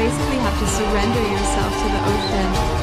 basically have to surrender yourself to the ocean.